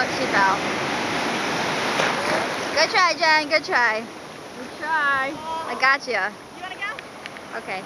Oh, she fell. Good try, Jen. Good try. Good try. I got you. You want to go? Okay.